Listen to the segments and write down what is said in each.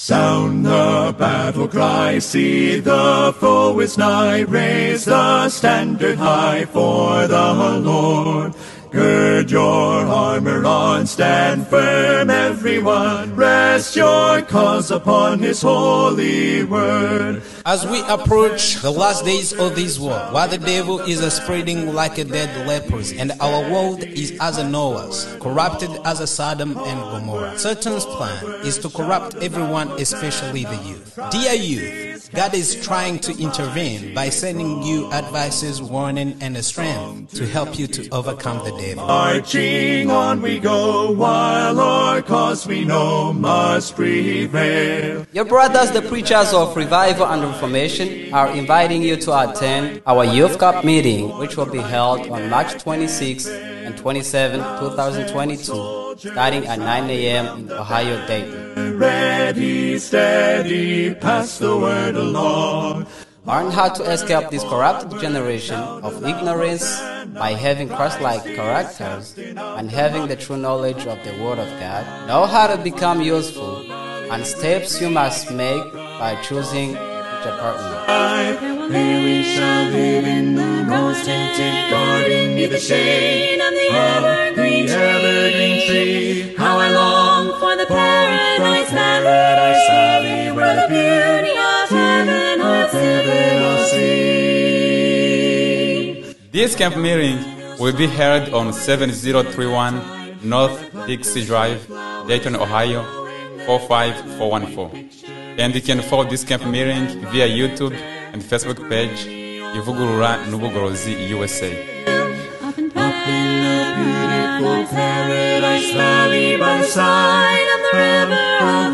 Sound the battle cry, see the foe is nigh, raise the standard high for the Lord. Gird your armor on, stand firm everyone, rest your cause upon his holy word. As we approach the last days of this world, while the devil is spreading like a dead leprosy, and our world is as a Noah's, corrupted as a Sodom and Gomorrah, Satan's plan is to corrupt everyone, especially the youth. Dear youth, God is trying to intervene by sending you advices, warning, and a strength to help you to overcome the devil. Marching on we go, while our cause we know must prevail. Your brothers, the preachers of revival and reformation, are inviting you to attend our Youth Camp meeting, which will be held on March 26 and 27, 2022, starting at 9 a.m. in Ohio, Dayton. Ready, steady, pass the word along. Learn how to escape this corrupted generation of ignorance by having Christ-like characters and having the true knowledge of the Word of God. Know how to become useful and steps you must make by choosing future partner. Here we shall live in the most tinted garden near the shade of the evergreen tree. How I long for the paradise valley, This camp meeting will be held on 7031 North Dixie Drive, Dayton, Ohio 45414. And you can follow this camp meeting via YouTube and Facebook page Ivugurura n'Ubugorozi USA. Up in Paradise Valley by the side of the river of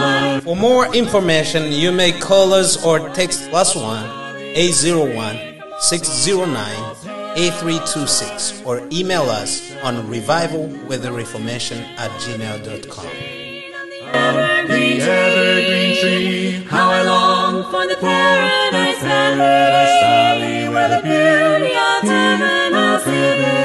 love. For more information, you may call us or text plus one 801 609 8326 or email us on revival with the reformation at gmail.com. How I long for the paradise valley where the beauty of heaven.